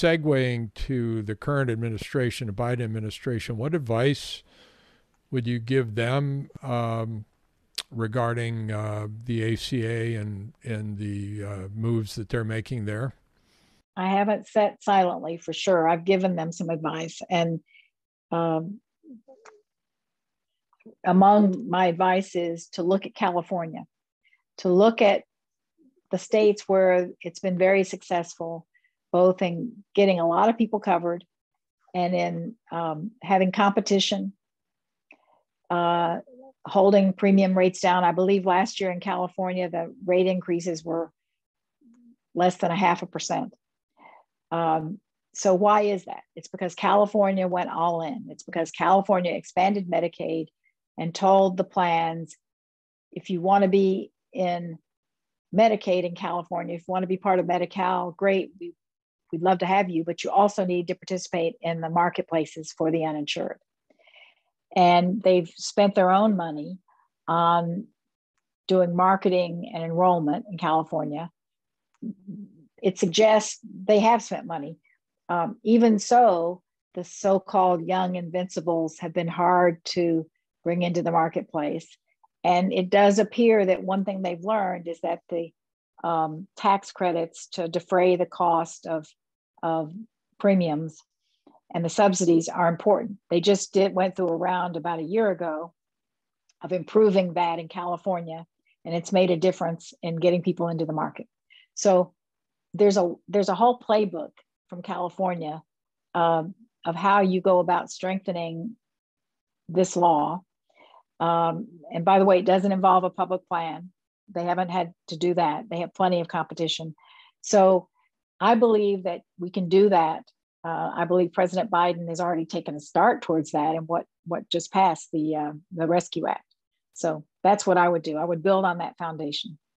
segueing to the current administration, the Biden administration, what advice would you give them um, regarding uh, the ACA and and the uh, moves that they're making there? I haven't sat silently for sure. I've given them some advice, and um, among my advice is to look at California, to look at the states where it's been very successful, both in getting a lot of people covered and in um, having competition, uh, holding premium rates down. I believe last year in California, the rate increases were less than a half a percent. Um, so why is that? It's because California went all in. It's because California expanded Medicaid and told the plans if you want to be in Medicaid in California, if you want to be part of Medi-Cal, great, we, we'd love to have you, but you also need to participate in the marketplaces for the uninsured. And they've spent their own money on doing marketing and enrollment in California. It suggests they have spent money. Um, even so, the so called young invincibles have been hard to bring into the marketplace. And it does appear that one thing they've learned is that the um, tax credits to defray the cost of, of premiums and the subsidies are important. They just did went through a round about a year ago of improving that in California, and it's made a difference in getting people into the market. So there's a there's a whole playbook from California um, of how you go about strengthening this law um, and by the way, it doesn't involve a public plan. They haven't had to do that. They have plenty of competition. So I believe that we can do that. Uh, I believe President Biden has already taken a start towards that and what what just passed the uh, the Rescue Act. So that's what I would do. I would build on that foundation.